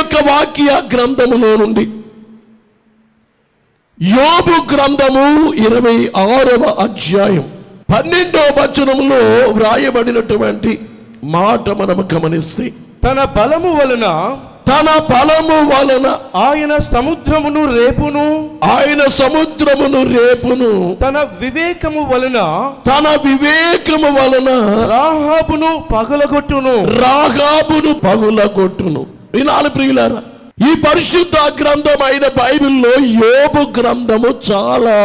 యొక్క వాక్య గ్రంథములో నుండి. యోబు గ్రంథము ఇరవై ఆరవ అధ్యాయం. పన్నెండవ వచనములో వ్రాయబడినటువంటి మాట మనము గమనిస్తే. తన బలము వలన తన బలము వలన ఆయన సముద్రమును రేపును. ఆయన సముద్రమును రేపును. తన వివేకము వలన తన వివేకము వలన రాహాబును పగలగొట్టును. రాగాబును పగులగొట్టును. వినాలి ప్రియులారా ఈ పరిశుద్ధ గ్రంథం అయిన బైబిల్లో యోగు గ్రంథము చాలా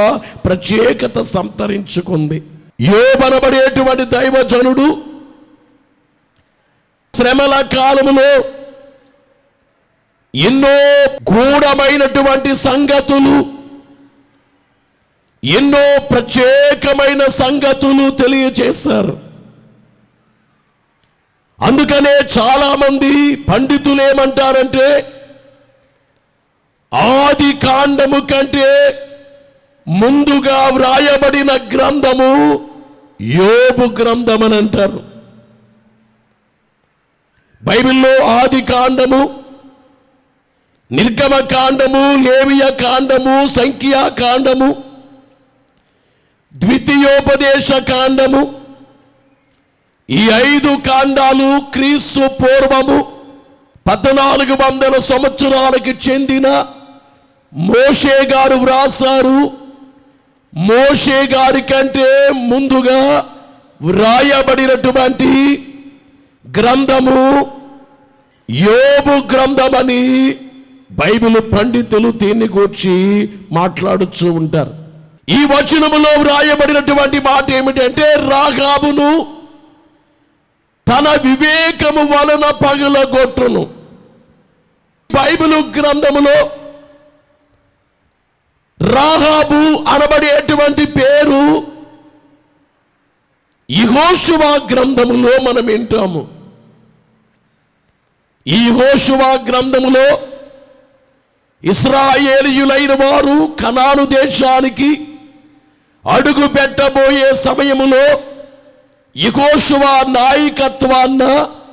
ప్రత్యేకత సంతరించుకుంది. యోబనబడేటువంటి దైవజనుడు శ్రమల కాలములో ఎన్నో గూఢమైనటువంటి సంగతులు ఎన్నో ప్రత్యేకమైన సంగతులు తెలియజేశారు. అందుకనే చాలా మంది పండితులు ఏమంటారంటే ఆది కాండము కంటే ముందుగా వ్రాయబడిన గ్రంథము యోబు గ్రంథం అని అంటారు బైబిల్లో ఆది కాండము నిర్గమ కాండము లేవియ కాండము సంఖ్యా కాండము ద్వితీయోపదేశ కాండము ఈ ఐదు కాండాలు క్రీస్తు పూర్వము పద్నాలుగు వందల సంవత్సరాలకి చెందిన మోషే గారు వ్రాసారు మోషే గారి కంటే ముందుగా వ్రాయబడినటువంటి గ్రంథము యోబు గ్రంథమని బైబిల్ పండితులు దీన్ని గూర్చి మాట్లాడుతూ ఉంటారు. ఈ వచనములో వ్రాయబడినటువంటి మాట ఏమిటంటే రాగాబును తన వివేకము వలన పగలగొట్టును. బైబిల్ గ్రంథములో రాహాబు అనబడేటువంటి పేరు ఇహోషువా గ్రంథములో మనం వింటాము. ఈ హోషువా గ్రంథములో ఇస్రాయేలియులైన వారు కనాను దేశానికి అడుగు పెట్టబోయే సమయములో ఇగోషువా నాయకత్వాన్న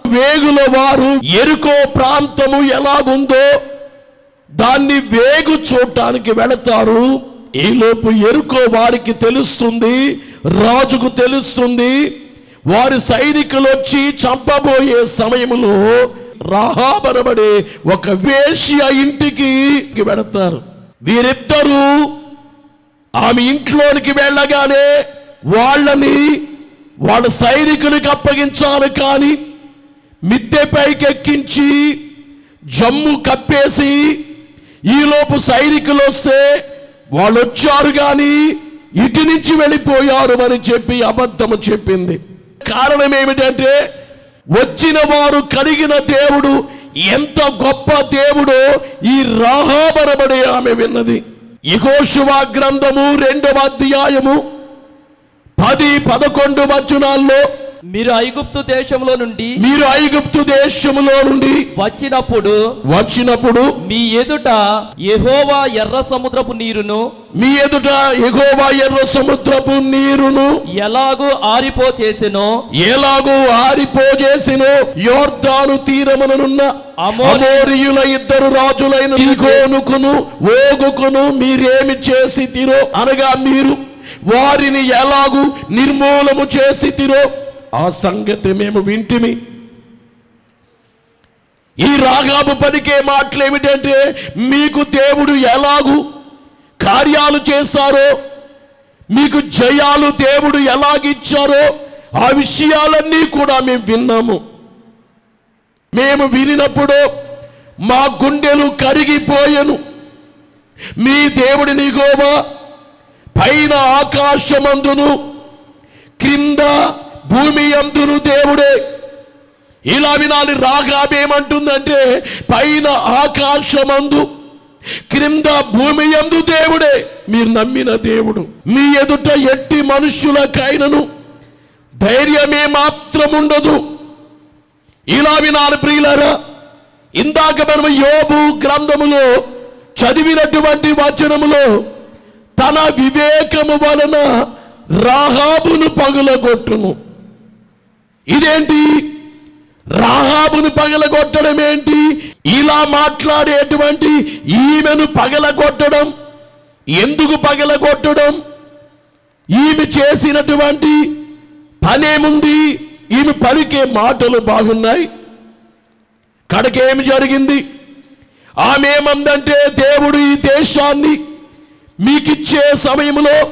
వేగుల వారు ఎరుకో ప్రాంతము ఉందో దాన్ని వేగు చూడటానికి వెళతారు. ఈలోపు ఎరుకో వారికి తెలుస్తుంది రాజుకు తెలుస్తుంది. వారి సైనికులు వచ్చి చంపబోయే సమయంలో రాహాబరబడే ఒక వేష్య ఇంటికి వెళతారు. వీరిద్దరూ ఆమె ఇంట్లోనికి వెళ్ళగానే వాళ్ళని వాళ్ళ సైనికులకు అప్పగించాలి కానీ మిద్దె పైకెక్కించి జమ్ము కప్పేసి ఈలోపు సైనికులు వస్తే వాళ్ళు వచ్చారు కానీ ఇటు నుంచి వెళ్ళిపోయారు అని చెప్పి అబద్ధము చెప్పింది. కారణం ఏమిటంటే వచ్చిన వారు కలిగిన దేవుడు ఎంత గొప్ప దేవుడో ఈ రాహాబరబడే ఆమె విన్నది. ఇగోషువా గ్రంథము రెండవ అధ్యాయము పది పదకొండు వచనాల్లో మీరు ఐగుప్తు దేశంలో నుండి మీరు ఐగుప్తు దేశములో నుండి వచ్చినప్పుడు వచ్చినప్పుడు మీ ఎదుట యెహోవా ఎర్ర సముద్రపు నీరును మీ ఎదుట ఎగోవా ఎర్ర సముద్రపు నీరును ఎలాగూ ఆరిపో చేసెనో ఎలాగూ ఆరిపోజేసిన యోర్దాను తీరముననున్న అమోరి- అమోరియుల ఇద్దరు రాజులైన సిగోనుకును ఓగుకును మీరేమి చేసి తిరో అనగా మీరు వారిని ఎలాగూ నిర్మూలము చేసి తిరో ఆ సంగతి మేము వింటిమి. ఈ రాగాబు పలికే మాటలు ఏమిటంటే మీకు దేవుడు ఎలాగూ కార్యాలు చేశారో మీకు జయాలు దేవుడు ఎలాగిచ్చారో ఆ విషయాలన్నీ కూడా మేము విన్నాము. మేము వినినప్పుడు మా గుండెలు కరిగిపోయెను. మీ దేవుడి నీగోవా పైన ఆకాశమందును క్రింద భూమి అందును దేవుడే. ఇలా వినాలి రాగాబేమంటుందంటే పైన ఆకాశమందు క్రింద భూమి యందు దేవుడే. మీరు నమ్మిన దేవుడు. మీ ఎదుట ఎట్టి మనుష్యులకైనను ధైర్యమే మాత్రం ఉండదు ఇలా వినాలి ప్రియులరా. ఇందాక మనం యోబు గ్రంథములో చదివినటువంటి వచనములో తన వివేకము వలన రాహాబును పగులగొట్టును. ఇదేంటి? రాహాబును పగలగొట్టడం ఏంటి? ఇలా మాట్లాడేటువంటి ఈమెను పగలగొట్టడం. ఎందుకు పగలగొట్టడం? ఈమె చేసినటువంటి పనేముంది ఈమె పలికే మాటలు బాగున్నాయి. కడకేమి జరిగింది? ఆమె ఏమందంటే దేవుడు ఈ దేశాన్ని మీకిచ్చే సమయంలో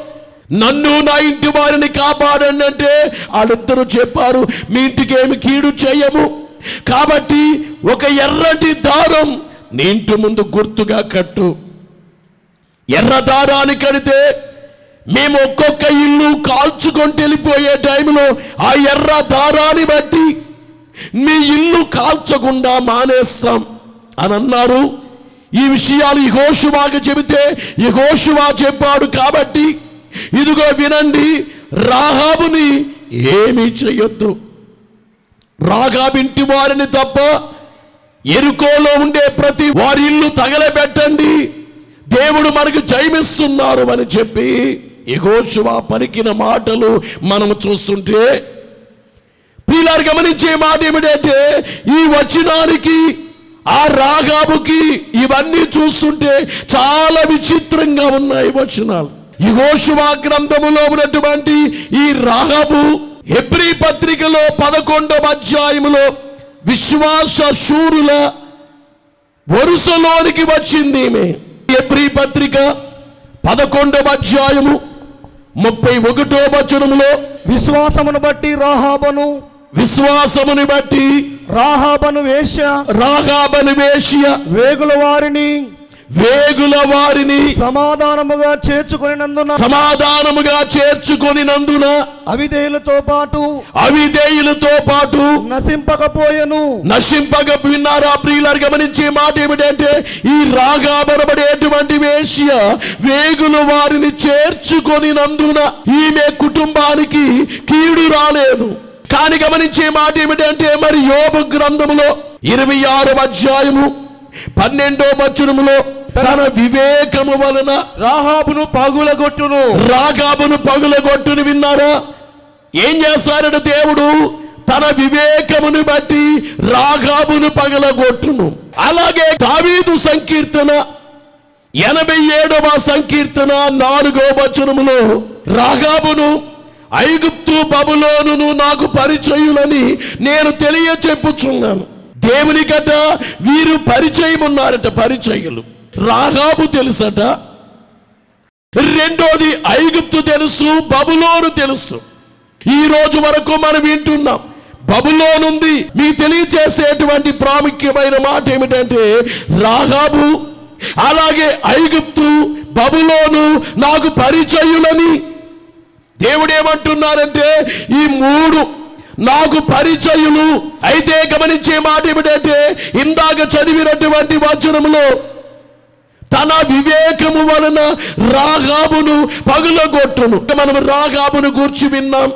నన్ను నా ఇంటి వారిని కాపాడండి అంటే వాళ్ళిద్దరూ చెప్పారు మీ ఇంటికి ఏమి కీడు చేయము. కాబట్టి ఒక ఎర్రటి దారం నీ ఇంటి ముందు గుర్తుగా కట్టు. ఎర్ర దారాన్ని కడితే మేము ఒక్కొక్క ఇల్లు కాల్చుకొని వెళ్ళిపోయే టైంలో ఆ ఎర్ర దారాన్ని బట్టి మీ ఇల్లు కాల్చకుండా మానేస్తాం. అని అన్నారు. ఈ విషయాలు యెహోషువాకు చెబితే యహోషువా చెప్పాడు కాబట్టి ఇదిగో వినండి రాహాబుని ఏమీ చేయొద్దు. రాగాబింటి వారిని తప్ప ఎరుకోలో ఉండే ప్రతి వారి ఇల్లు తగలబెట్టండి. దేవుడు మనకు జయమిస్తున్నారు అని చెప్పి యహోషువా పలికిన మాటలు మనము చూస్తుంటే ప్రియులారు గమనించే మాట ఏమిటంటే ఈ వచనానికి ఆ రాగాబుకి ఇవన్నీ చూస్తుంటే చాలా విచిత్రంగా ఉన్నాయి వచనాలు. ఈ గ్రంథములో ఉన్నటువంటి ఈ రాగబు హెబ్రీ పత్రికలో పదకొండవ అధ్యాయములో విశ్వాస శూరుల వరుసలోనికి వచ్చింది ఈమె. హెబ్రీ పత్రిక పదకొండవ అధ్యాయము ముప్పై ఒకటో వచనములో విశ్వాసమును బట్టి రాహాబను విశ్వాసముని బట్టి రాహాబను వేశ్య. రాగాబని వేషియ వేగుల వారిని. వేగుల వారిని. సమాధానముగా చేర్చుకొనినందున. సమాధానముగా చేర్చుకొనినందున. అవిధేయులతో పాటు. అవిధేయులతో పాటు. నశింపకపోయెను. నశింపక విన్నారా ప్రియులారు గమనించే మాట ఏమిటంటే ఈ రాగాబరబడేటువంటి వేశ్య వేగుల వారిని చేర్చుకొనినందున ఈమె కుటుంబానికి కీడు రాలేదు. కానీ గమనించే మాట ఏమిటంటే మరి యోబు గ్రంథములో ఇరవై ఆరు అధ్యాయము పన్నెండో వచనములో తన వివేకము వలన రాహాబును పగులగొట్టును. రాగాబును పగులగొట్టుని విన్నారా? ఏం చేస్తారట దేవుడు? తన వివేకమును బట్టి రాగాబును పగలగొట్టును. అలాగే దావీదు సంకీర్తన ఎనభై ఏడవ సంకీర్తన నాలుగో వచనములో రాగాబును ఐగుప్తు బబులోనును నాకు పరిచయులని నేను తెలియచెప్పుచున్నాను. దేవుని గట వీరు పరిచయం ఉన్నారట పరిచయులు. రాగాబు తెలుసట. రెండోది ఐగుప్తు తెలుసు బబులోను తెలుసు. ఈ రోజు వరకు మనం వింటున్నాం బబులోనుంది మీకు తెలియచేసేటువంటి ప్రాముఖ్యమైన మాట ఏమిటంటే రాగాబు అలాగే ఐగుప్తు బబులోను నాకు పరిచయులని దేవుడు ఏమంటున్నారంటే ఈ మూడు నాకు పరిచయులు. అయితే గమనించే మాట ఏమిటంటే ఇందాక చదివినటువంటి వచనములో తన వివేకము వలన రాగాబును పగులగొట్టును. మనం రాగాబును గూర్చి విన్నాం.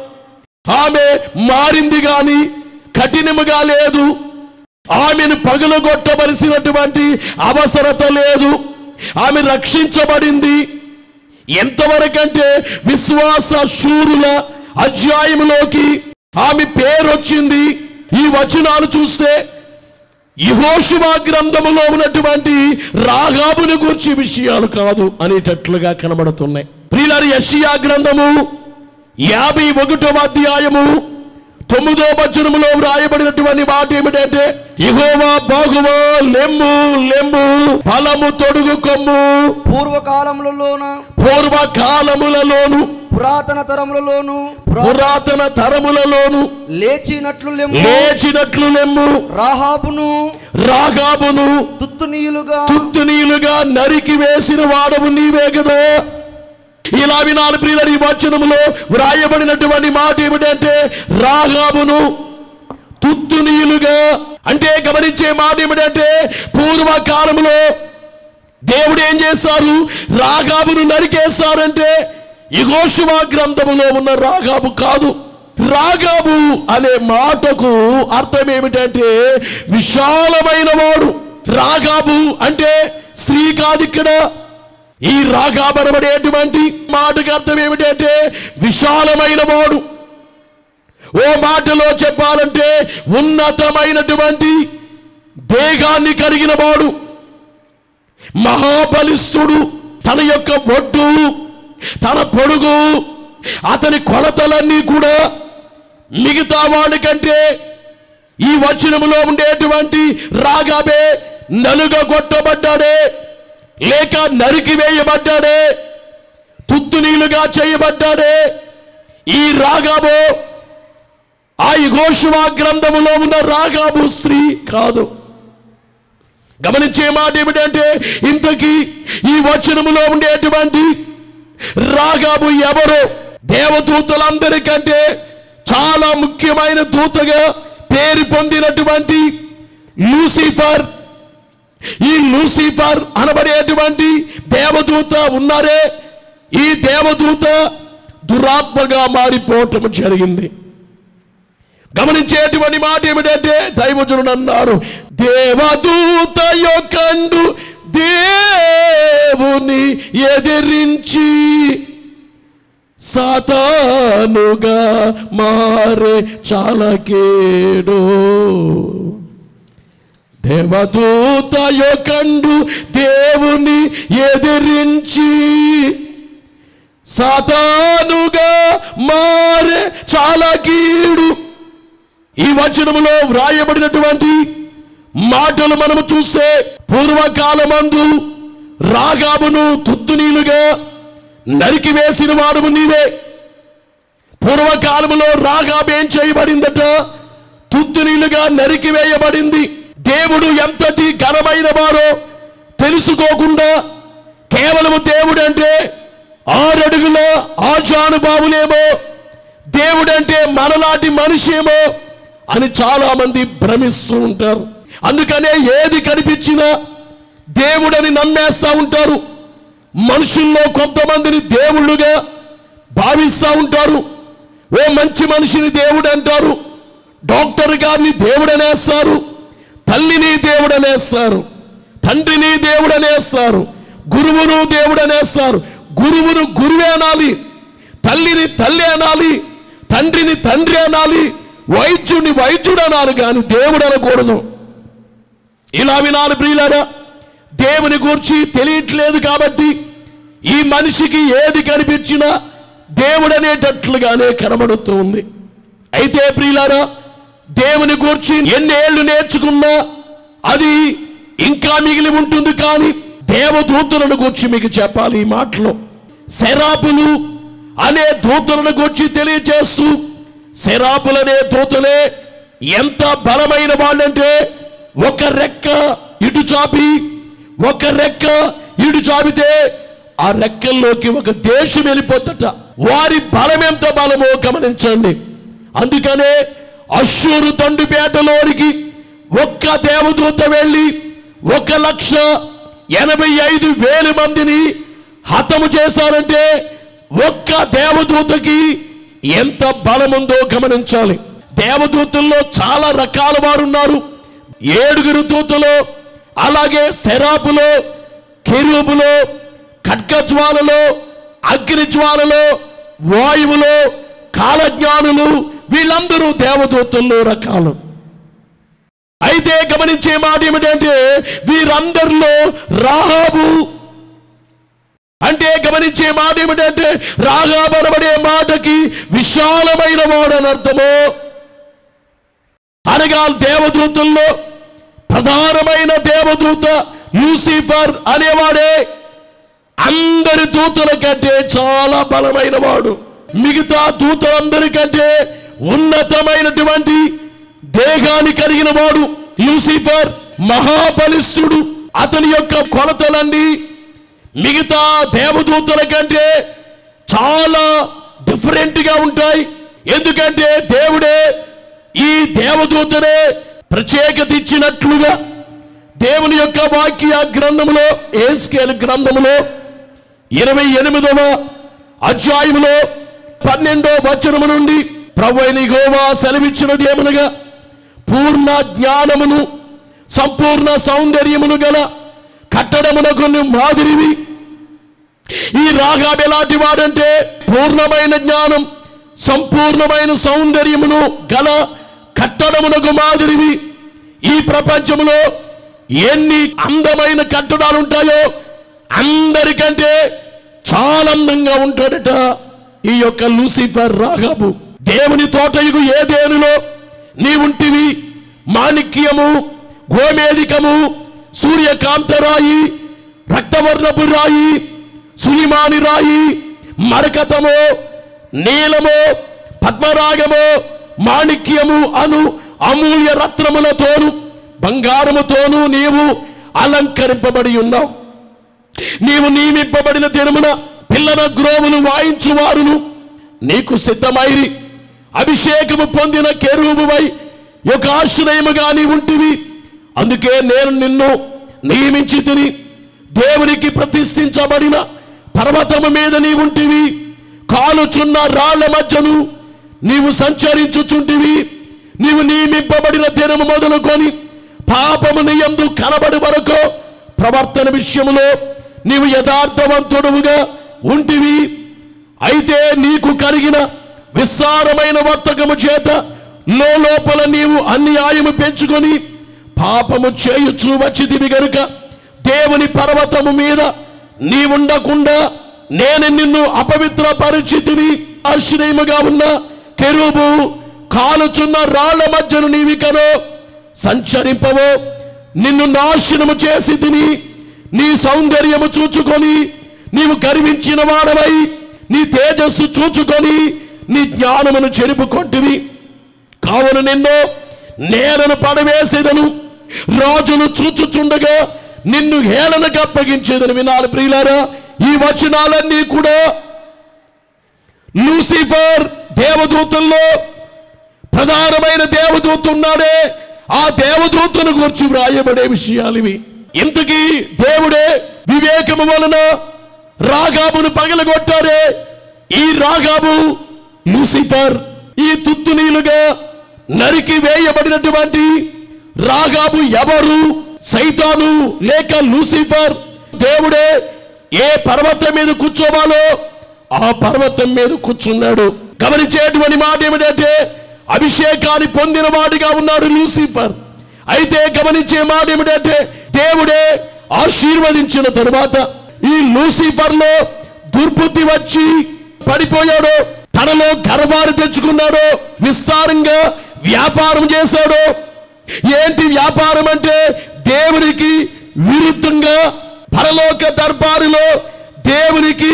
ఆమె మారింది గాని కఠినముగా లేదు. ఆమెను పగులగొట్టవలసినటువంటి అవసరత లేదు. ఆమె రక్షించబడింది. ఎంతవరకంటే విశ్వాస శూరుల అధ్యాయంలోకి ఆమె పేరు వచ్చింది ఈ వచనాలు చూస్తే యహోషువా గ్రంథములో ఉన్నటువంటి రాగాబుని గురించి విషయాలు కాదు అనేటట్లుగా కనబడుతున్నాయి. ప్రియులారి యషియా గ్రంథము యాభై ఒకటవ అధ్యాయము తొమ్మిదో వచనములో వ్రాయబడినటువంటి మాట ఏమిటంటే ఇహోవా బాగువా లెమ్ము లెమ్ము ఫలము తొడుగు కొమ్ము. పూర్వకాలములలోన పూర్వకాలములలోను పురాతన తరములలోను పురా- పురాతన తరములలోను లేచినట్లు లెమ్ము లేచినట్లు లెమ్ము రాహాబును రాగాబును తుత్తునీయులుగా తుత్తునీయులుగా నరికి వేసిన వాడవు నీవే కదా. ఇలా వినాలి ప్రియుల ఈ వచనంలో వ్రాయబడినటువంటి మాట ఏమిటంటే రాగాబును తుత్తునీయులుగా అంటే గమనించే మాట ఏమిటంటే పూర్వకాలంలో దేవుడు ఏం చేశారు? రాగాబును నరికేశారంటే ఇగోషువా గ్రంథములో ఉన్న రాగాబు కాదు. రాగాబు అనే మాటకు అర్థం ఏమిటంటే విశాలమైన వాడు. రాగాబు అంటే స్త్రీ కాదు ఇక్కడ. ఈ రాగాబరబడేటువంటి మాటకు అర్థం ఏమిటంటే విశాలమైన వాడు. ఓ మాటలో చెప్పాలంటే ఉన్నతమైనటువంటి దేహాన్ని కలిగిన వాడు. మహాబలిష్ఠుడు తన యొక్క ఒడ్డు తన పొడుగు అతని కొలతలన్నీ కూడా మిగతా వాళ్ళకంటే ఈ వచనములో ఉండేటువంటి రాగాబే నలుగ కొట్టబడ్డాడే లేక నరికి వేయబడ్డాడే తుత్తునీలుగా చేయబడ్డాడే. ఈ రాగాబో ఆ యుగోషువా గ్రంథములో ఉన్న రాగాబు స్త్రీ కాదు. గమనించే మాట ఏమిటంటే ఇంతకీ ఈ వచనములో ఉండేటువంటి రాగాబు ఎవరు? దేవదూతలందరికంటే చాలా ముఖ్యమైన దూతగా పేరు పొందినటువంటి లూసిఫర్. ఈ లూసిఫర్ అనబడేటువంటి దేవదూత ఉన్నారే? ఈ దేవదూత దురాత్మగా మారిపోవటం జరిగింది. గమనించేటువంటి మాట ఏమిటంటే దైవజనుడు అన్నారు దేవదూత యొకండు దేవుని ఎదిరించి సాతానుగా మారే చాలకేడు. దేవదూత యొకండు దేవుని ఎదిరించి సాతానుగా మారే చాలా కీడు ఈ వచనములో వ్రాయబడినటువంటి మాటలు మనము చూస్తే పూర్వకాలమందు రాగాబును తుత్తునీలుగా నరికివేసిన వాడు నీవే. పూర్వకాలములో రాగాబేం చేయబడిందట? తుత్తునీలుగా నరికివేయబడింది దేవుడు ఎంతటి ఘనమైన వారో తెలుసుకోకుండా కేవలము దేవుడు అంటే ఆరడుగుల ఆజానుభావులేమో దేవుడంటే మనలాంటి మనిషేమో అని చాలామంది భ్రమిస్తూ ఉంటారు. అందుకనే ఏది కనిపించినా దేవుడని నమ్మేస్తూ ఉంటారు. మనుషుల్లో కొంతమందిని దేవుళ్ళుగా భావిస్తూ ఉంటారు. ఓ మంచి మనిషిని దేవుడు అంటారు. డాక్టర్ గారిని దేవుడనేస్తారు. తల్లిని దేవుడనేస్తారు తండ్రిని దేవుడనేస్తారు గురువును దేవుడనేస్తారు. గురువును గురువే అనాలి తల్లిని తల్లి అనాలి తండ్రిని తండ్రి అనాలి వైద్యుడిని వైద్యుడు అనాలి కానీ దేవుడు అనకూడదు. ఇలా వినాలి ప్రియులారా దేవుని గురించి తెలియట్లేదు కాబట్టి ఈ మనిషికి ఏది కనిపించినా దేవుడు అనేటట్లుగానే కనబడుతూ ఉంది. అయితే ప్రియులారా దేవుని గూర్చి ఎన్నేళ్ళు నేర్చుకున్నా అది ఇంకా మిగిలి ఉంటుంది కానీ దేవదూతులను గూర్చి మీకు చెప్పాలి ఈ మాటలో. శరాపులు అనే దూతులను గూర్చి తెలియజేస్తూ శరాపులనే దూతలే ఎంత బలమైన వాళ్ళంటే ఒక రెక్క ఇటు చాపి ఒక రెక్క ఇటు చాపితే ఆ రెక్కల్లోకి ఒక దేశం వెళ్ళిపోతట. వారి బలం ఎంత బలమో గమనించండి. అందుకనే అశ్షూరు తండ్రిపేటలోనికి ఒక్క దేవదూత వెళ్ళి ఒక లక్ష ఎనభై ఐదు వేల మందిని హతము చేశారంటే ఒక్క దేవదూతకి ఎంత బలముందో గమనించాలి. దేవదూతల్లో చాలా రకాల వారు ఉన్నారు ఏడుగురు దూతలో అలాగే శరాపులో కెరూబులో ఖడ్గజ్వాలలో అగ్నిజ్వాలలో వాయువులో కాలజ్ఞానులు వీళ్ళందరూ దేవదూతుల్లో రకాలు. అయితే గమనించే మాట ఏమిటంటే వీరందరిలో రాహాబు. అంటే గమనించే మాట ఏమిటంటే రాహాబు అనబడే మాటకి విశాలమైన వాడని అర్థము. అనగా దేవదూతుల్లో ప్రధానమైన దేవదూత లూసిఫర్ అనేవాడే. అందరి దూతల కంటే చాలా బలమైన వాడు. మిగతా దూతలందరికంటే ఉన్నతమైనటువంటి దేహాన్ని కలిగిన వాడు యూసిఫర్ మహాబలిష్ఠుడు. అతని యొక్క కొలతలన్నీ మిగతా దేవదూతల కంటే చాలా డిఫరెంట్గా ఉంటాయి. ఎందుకంటే దేవుడే ఈ దేవదూతనే ప్రత్యేకత ఇచ్చినట్లుగా దేవుని యొక్క వాక్య గ్రంథములో ఏస్కేల్ గ్రంథములో ఇరవై ఎనిమిదవ అధ్యాయములో పన్నెండో వచనము నుండి ప్రభు గోవా సెలవిచ్చినది ఏమనగా పూర్ణ జ్ఞానమును సంపూర్ణ సౌందర్యమును గల కట్టడమునకు నువ్వు మాదిరివి. ఈ రాగాబు ఎలాంటి వాడంటే పూర్ణమైన జ్ఞానం సంపూర్ణమైన సౌందర్యమును గల కట్టడమునకు మాదిరివి. ఈ ప్రపంచంలో ఎన్ని అందమైన కట్టడాలు ఉంటాయో అందరికంటే చాలా అందంగా ఉంటాడట ఈ యొక్క లూసిఫర్ రాగాబు. దేవుని తోటయుగు ఏ దేనిలో నీవుంటివి మాణిక్యము గోమేదికము సూర్యకాంతరాయి రక్తవర్ణపు రాయి సులిమాని రాయి మరకతము నీలము పద్మరాగము మాణిక్యము అను అమూల్య రత్నములతోను బంగారముతోను నీవు అలంకరింపబడి ఉన్నావు. నీవు నియమింపబడిన దినమున పిల్లల గ్రోవులు వాయించువారును. నీకు సిద్ధమైరి. అభిషేకము పొందిన కెరూబువై యొక్క ఆశ్రయముగా నీ ఉంటివి. అందుకే నేను నిన్ను నియమించి తిని దేవునికి ప్రతిష్ఠించబడిన పర్వతము మీద నీ ఉంటివి. కాలుచున్న రాళ్ళ మధ్యను నీవు సంచరించుచుంటివి. నీవు నియమింపబడిన దినము మొదలుకొని పాపము నీయందు కనబడి వరకు ప్రవర్తన విషయంలో నీవు యథార్థవంతుడుగా ఉంటివి. అయితే నీకు కలిగిన విస్తారమైన వర్తకము చేత లోపల నీవు అన్యాయము పెంచుకొని పాపము చేయుచు వచ్చిదివి గనుక దేవుని పర్వతము మీద నీవుండకుండా నేను నిన్ను అపవిత్ర పరిచితిని ఆశ్రయముగా ఉన్న కెరుబు కాలుచున్న రాళ్ళ మధ్యను నీవికనో సంచరింపవో. నిన్ను నాశనము చేసి తిని నీ సౌందర్యము చూచుకొని నీవు గర్వించిన వాడవై నీ తేజస్సు చూచుకొని నీ జ్ఞానమును చెరుపుకొంటివి కావున నిన్ను నేలను పడవేసేదను. రాజులు చూచుచుండగా నిన్ను హేళనకు అప్పగించేదని. వినాలి ప్రియులారా ఈ వచనాలన్నీ కూడా లూసిఫర్ దేవదూతుల్లో ప్రధానమైన దేవదూత ఉన్నాడే. ఆ దేవదూతను గురించి వ్రాయబడే విషయాలు ఇవి. ఇంతకీ దేవుడే వివేకము వలన రాగాబును పగలగొట్టారే. ఈ రాగాబు లూసిఫర్ ఈ తుత్తునీలుగా నరికి వేయబడినటువంటి రాగాబు ఎవరు? సైతాను లేక లూసిఫర్? దేవుడే ఏ పర్వతం మీద కూర్చోవాలో ఆ పర్వతం మీద కూర్చున్నాడు. గమనించేటువంటి మాట ఏమిటంటే అభిషేకాన్ని పొందిన వాడిగా ఉన్నాడు లూసిఫర్. అయితే గమనించే మాట ఏమిటంటే దేవుడే ఆశీర్వదించిన తరువాత ఈ లూసిఫర్లో దుర్బుద్ధి వచ్చి పడిపోయాడు. తనలో గర్వాన్ని తెచ్చుకున్నాడో విస్తారంగా వ్యాపారం చేశాడో. ఏంటి వ్యాపారం అంటే దేవునికి విరుద్ధంగా పరలోక దర్బారులో దేవునికి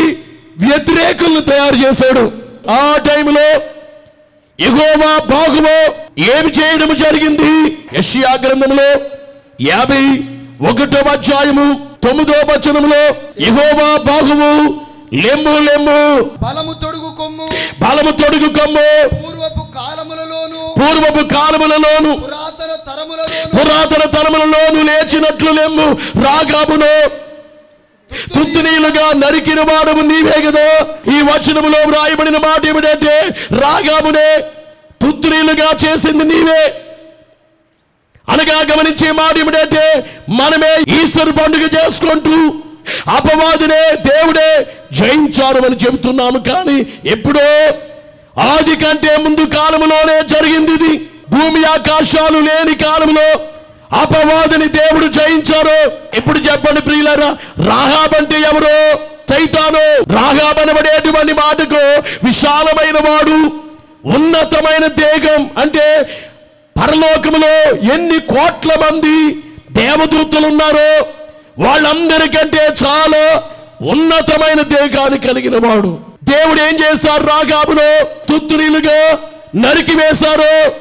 వ్యతిరేకులను తయారు చేశాడు. ఆ టైంలో ఎగోవా బాగువో ఏమి చేయడం జరిగింది? యషియా గ్రంథంలో యాభై ఒకటో అధ్యాయము తొమ్మిదో వచనంలో ఎగోవా బాగువు లెమ్ము లెమ్ము బలము తొడుగు కొమ్ము. బలము తొడుగు కమ్ము పూర్వపు కాలములలోను పూర్వపు కాలములలోను. పురాతన తరములలోను. పురాతన తరములలోను లేచినట్లు లెమ్ము. రాగాబును తుత్తునీలుగా నరికిన వాడము నీవే కదా ఈ వచనములో వ్రాయబడిన మాట ఏమిటంటే రాగామునే తుత్తునీలుగా చేసింది నీవే. అనగా గమనించే మాట ఏమిటంటే మనమే ఈశ్వరు పండుగ చేసుకుంటూ అపవాదినే దేవుడే జయించారు అని చెబుతున్నాము కానీ ఎప్పుడో ఆది కంటే ముందు కాలంలోనే జరిగింది ఇది. భూమి ఆకాశాలు లేని కాలంలో అపవాదిని దేవుడు జయించారు? ఇప్పుడు చెప్పండి ప్రియులరా? రాహాబ్ అంటే ఎవరు? సైతాను. రాహాబ్ అనబడేటువంటి మాటకు విశాలమైన వాడు ఉన్నతమైన దేగం అంటే పరలోకములో ఎన్ని కోట్ల మంది దేవదూతలు ఉన్నారో వాళ్ళందరికంటే చాలా ఉన్నతమైన దేహాన్ని కలిగిన వాడు. దేవుడు ఏం చేశారు? రాగాబులో తుత్తునీలుగా నరికి వేశారు.